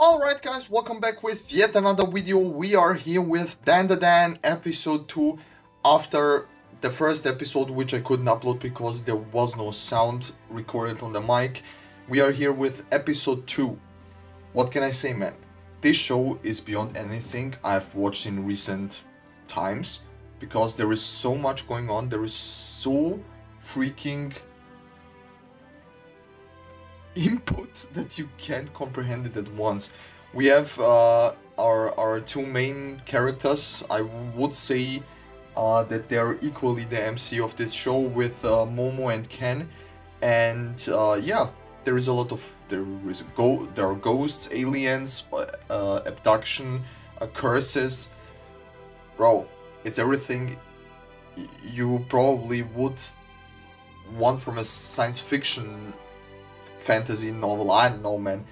Alright guys, welcome back with yet another video. We are here with Dandadan episode 2 after the first episode which I couldn't upload because there was no sound recorded on the mic. We are here with episode 2. What can I say man? This show is beyond anything I've watched in recent times because there is so much going on. There is so freaking input that you can't comprehend it at once. We have uh, our our two main characters. I would say uh, that they're equally the MC of this show with uh, Momo and Ken, and uh, yeah, there is a lot of there is go there are ghosts, aliens, uh, abduction, uh, curses. Bro, it's everything you probably would want from a science fiction fantasy novel. I don't know, man.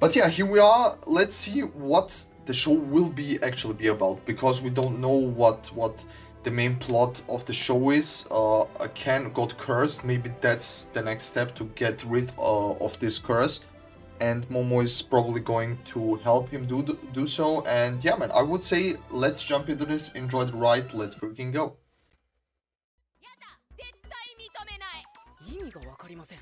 But yeah, here we are. Let's see what the show will be actually be about because we don't know what what the main plot of the show is. Uh, Ken got cursed. Maybe that's the next step to get rid uh, of this curse. And Momo is probably going to help him do do so. And yeah, man, I would say let's jump into this. Enjoy the ride. Let's freaking go. 意味がわかりません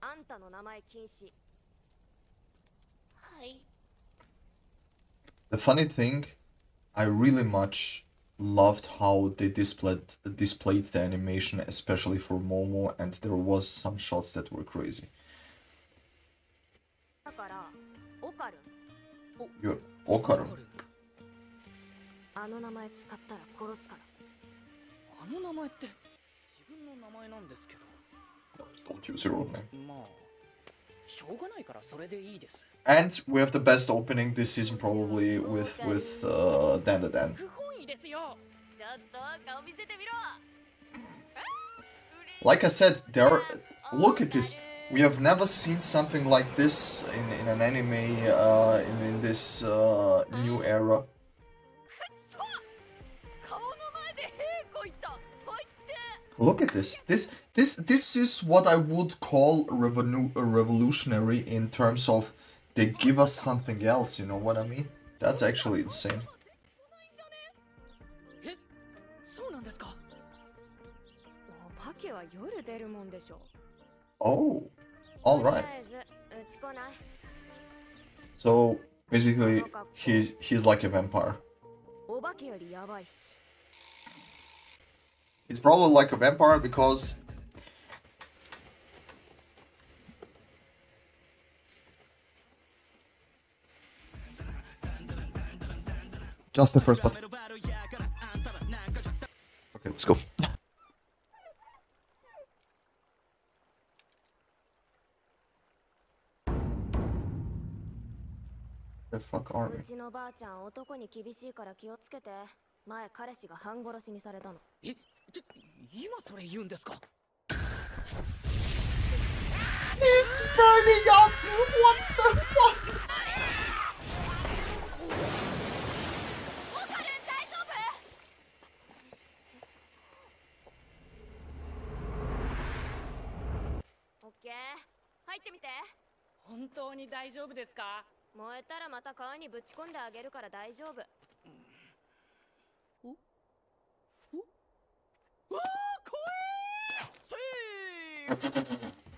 あんたの名前禁止はい The funny thing, I really much loved how they displayed displayed the animation, especially for Momo, and there was some shots that were crazy. だからオカルン You're Okaru. あの名前使ったら殺すからあの名前って自分の名前なんですけ Don't use your own name. ど and we have the best opening this season probably with with uh, Dan Da Dan. Like I said, there. Are, look at this. We have never seen something like this in, in an anime uh, in, in, this uh, new era. Look at this. This this, this is what I would call revolu revolutionary in terms of they give us something else, you know what I mean? That's actually insane. Oh, alright. So, basically, he's, he's like a vampire. He's probably like a vampire because just the first part. Okay, let's go. The fuck are う we? ちのばあちゃん男に厳しいから気をつけて前彼氏が半殺しにされたのえち今それ言うんですか It's burning up! What the fuck? 本当に大丈夫ですか燃えたらまた川にぶち込んであげるから大丈夫わあ怖えせー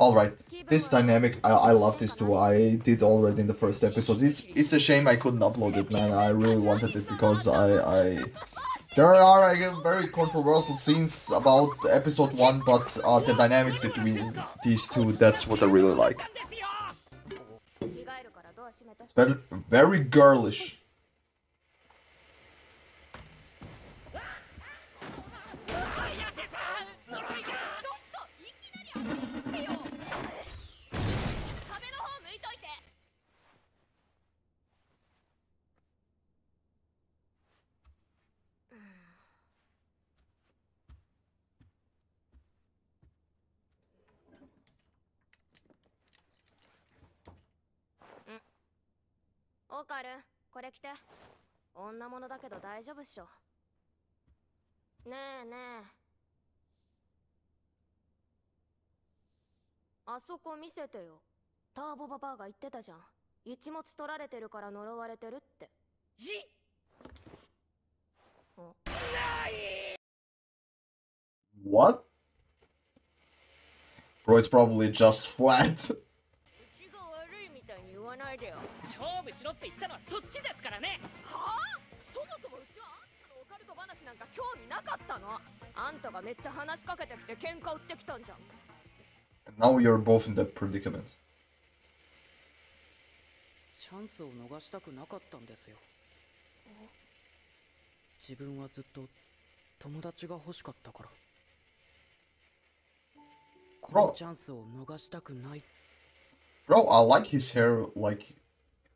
Alright, this dynamic, I, I love this too. I did already in the first episode. It's it's a shame I couldn't upload it, man. I really wanted it because I I there are uh, very controversial scenes about episode one, but uh, the dynamic between these two, that's what I really like. It's very very girlish. オーカルこれ着て。女物だけど大丈夫っしょ。ねえねえ。あそこ見せてよ。ターボババアが言ってたじゃん。一物取られてるから呪われてるって。い What? Bro, it's probably just flat. うちが悪いみたいに言わないでよ勝負しろって言ったのはそっちですからねはあそもそもうちはあんたのオカルト話なんか興味なかったのあんたがめっちゃ話しかけてきて喧嘩売ってきたんじゃん And now you're both in that predicament. チャンスを逃したくなかったんですよ自分はずっと友達が欲しかったからこのチャンスを逃したくない Bro, I like his hair like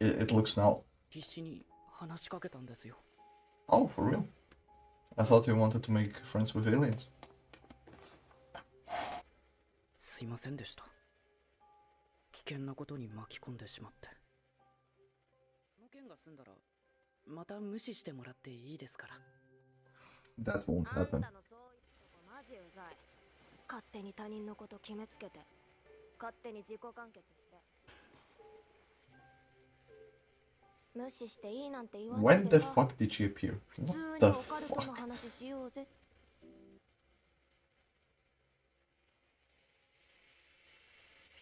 it, it looks now. 必死に話しかけたんですよ Oh, for real? I thought you wanted to make friends with aliens. すいませんでした危険なことに巻き込んでしまってこの件が済んだらまた無視してもらっていいですから That won't あん happen. たのそういうとこマジうざい勝手に他人のこと決めつけて勝手に自己完結して When the fuck did she appear? What the fuck?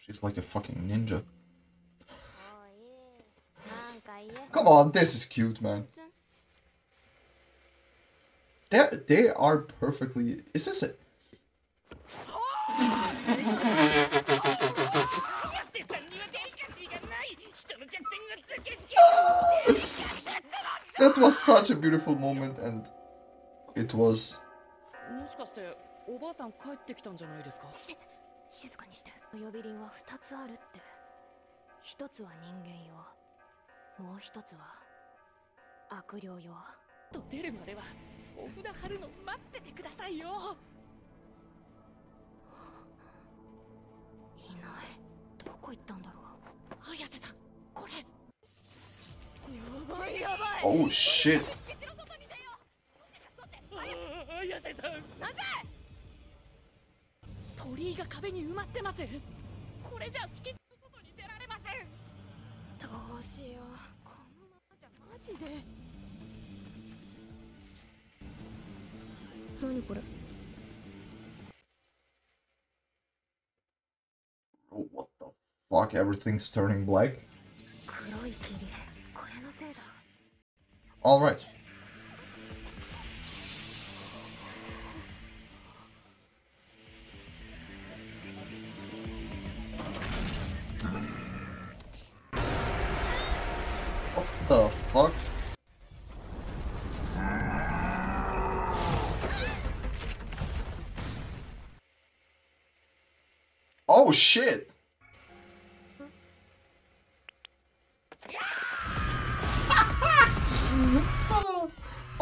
She's like a fucking ninja. Come on, this is cute, man. They're, they are perfectly... Is this a... That was such a beautiful moment, and it was. もしかしておばあさん帰ってきたんじゃないですか？し静かにして。呼び鈴は2つあるって。一つは人間用もう一つは悪霊用と出るまではお札貼るの待っててくださいよ。いない。どこ行ったんだろう Oh shit. Oh, what the fuck? Everything's turning black? Alright. What the fuck? Oh shit!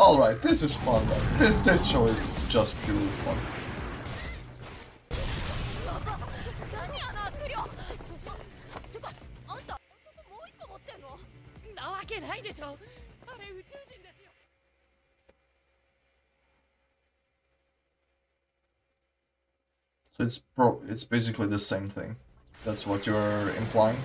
Alright, this is fun. Right? This, this show is just pure fun. So it's pro it's basically the same thing. That's what you're implying.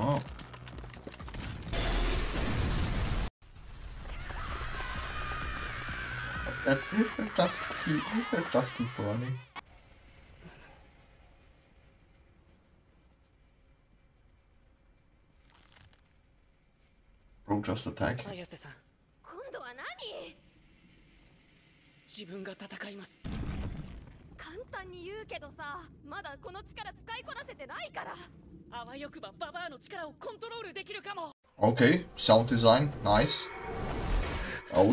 Oh. They're, they're just keep. They're just keep running. Bro, just attack. 綾瀬さん今度は何自分が戦います 簡単に言うけどさまだこの力使いこなせてないからあわよくばババアの力をコントロールできるかも Okay, sound design, nice. Oh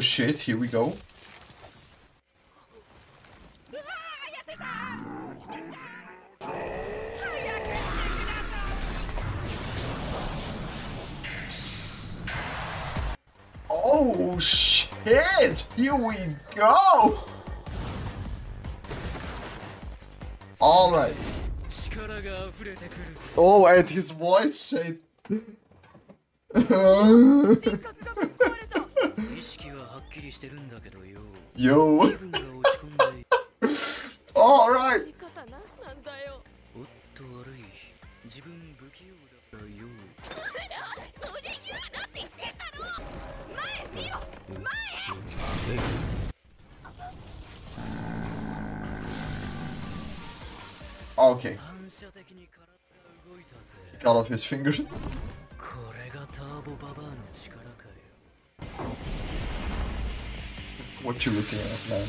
Oh shit! Here we go! All right. Oh, and his voice shade. Yo. All right. ろ Okay. 反射的に体が動いたぜ Got off his fingers. これがターボババアの力かよ What you looking at, man?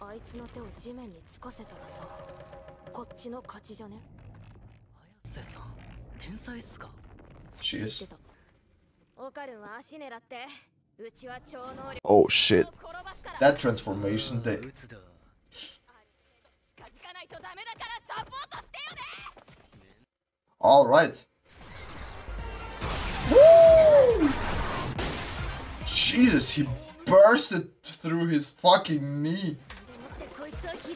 あいつの手を地面につかせたらさこっちの勝ちじゃね？綾瀬さん天才っすか？知.ってたオカルンは足狙ってうちは超能力 Oh を shit. That transformation, あ they. ー鬱だ近づかないとダメだからサポートしてよね All right. Woo! Jesus, he bursted through his fucking knee.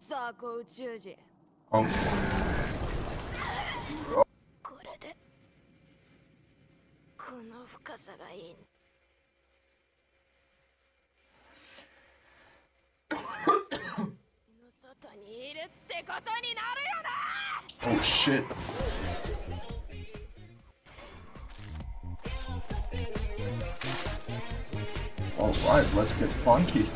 相撲宇宙人てめえ手ついただろうがツリー族クソ野郎てめえはうちを怒らせたぜ雑魚宇宙人 Oh. これでこの深さがいいんの外にいるってことになるよな Oh shit. Alright, let's get funky.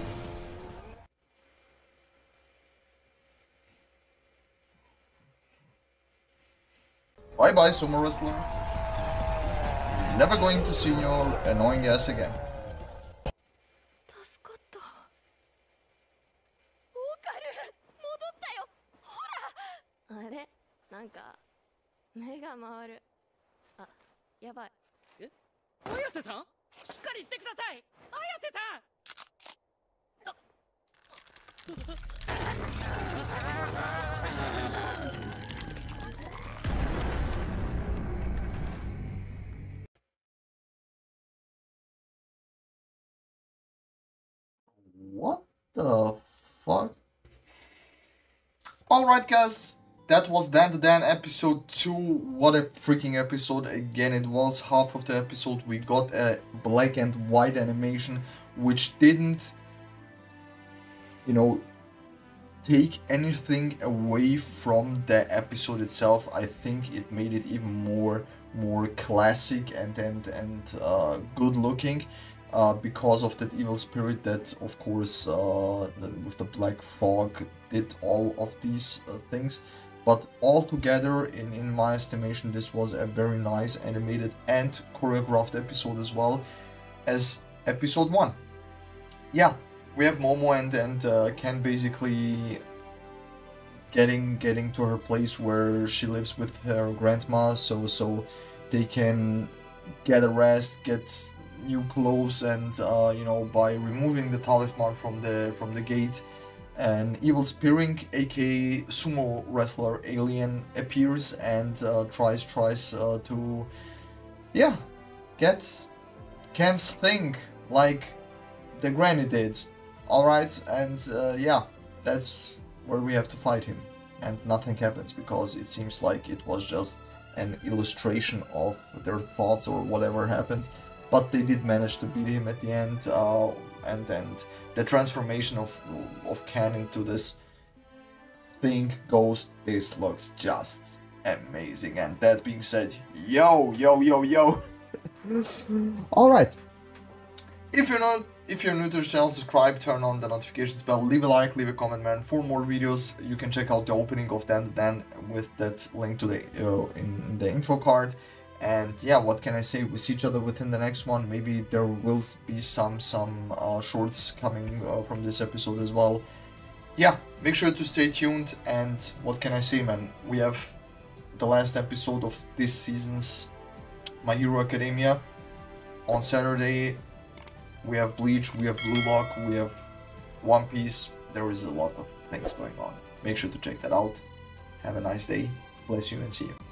Bye bye, sumo wrestler. Never going to see your annoying ass again. あれなんか目が回るあやばい綾瀬さんしっかりしてください綾瀬さん the fuck? Alright guys, that was Dan Da Dan episode 2. What a freaking episode. Again, it was half of the episode. We got a black and white animation which didn't, you know, take anything away from the episode itself. I think it made it even more more classic and and and uh, good looking uh, because of that evil spirit that of course uh, with the black fog did all of these uh, things. But altogether in, in my estimation this was a very nice animated and choreographed episode as well as episode 1 yeah we have momo and and uh, ken basically getting getting to her place where she lives with her grandma so so they can get a rest get new clothes and uh, you know by removing the talisman from the from the gate an evil spearing aka sumo wrestler alien appears and uh, tries tries uh, to yeah get Ken's thing like the granny did. All right and uh, yeah that's where we have to fight him. And nothing happens because it seems like it was just an illustration of their thoughts or whatever happened but they did manage to beat him at the end uh, and and the transformation of of Ken into this thing ghost this looks just amazing and that being said yo yo yo yo all right if you're not If you're new to the channel, subscribe, turn on the notifications bell, leave a like, leave a comment, man. For more videos, you can check out the opening of Dan Dan with that link to the uh, in the info card. And yeah, what can I say? We see each other within the next one. Maybe there will be some some uh, shorts coming uh, from this episode as well. Yeah, make sure to stay tuned. And what can I say, man? We have the last episode of this season's My Hero Academia on Saturday we have Bleach, we have Blue Lock, we have One Piece. There is a lot of things going on. Make sure to check that out. Have a nice day. Bless you and see you.